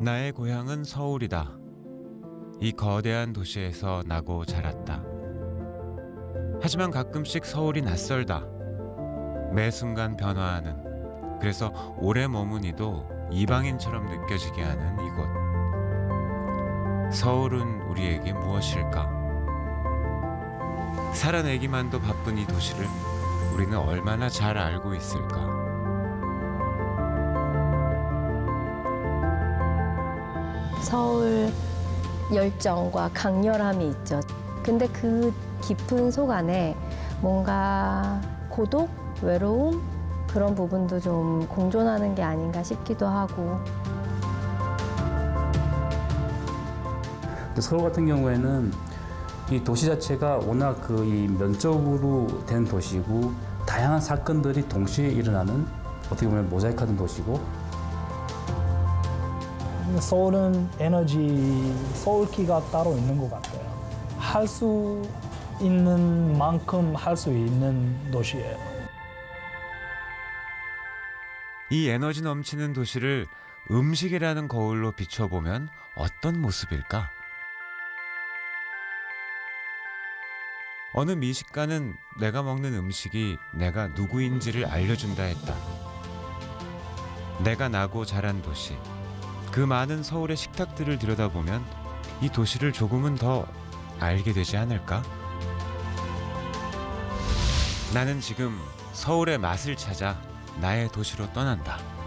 나의 고향은 서울이다. 이 거대한 도시에서 나고 자랐다. 하지만 가끔씩 서울이 낯설다. 매 순간 변화하는 그래서 오래 머무니도 이방인처럼 느껴지게 하는 이곳. 서울은 우리에게 무엇일까? 살아내기만도 바쁜 이 도시를 우리는 얼마나 잘 알고 있을까? 서울 열정과 강렬함이 있죠. 근데 그 깊은 속 안에 뭔가 고독, 외로움 그런 부분도 좀 공존하는 게 아닌가 싶기도 하고 서울 같은 경우에는 이 도시 자체가 워낙 그 이 면적으로 된 도시고 다양한 사건들이 동시에 일어나는 어떻게 보면 모자이크하는 도시고 서울은 에너지, 서울기가 따로 있는 것 같아요. 할 수 있는 만큼 할 수 있는 도시예요. 이 에너지 넘치는 도시를 음식이라는 거울로 비춰보면 어떤 모습일까? 어느 미식가는 내가 먹는 음식이 내가 누구인지를 알려준다 했다. 내가 나고 자란 도시. 그 많은 서울의 식탁들을 들여다보면 이 도시를 조금은 더 알게 되지 않을까? 나는 지금 서울의 맛을 찾아 나의 도시로 떠난다.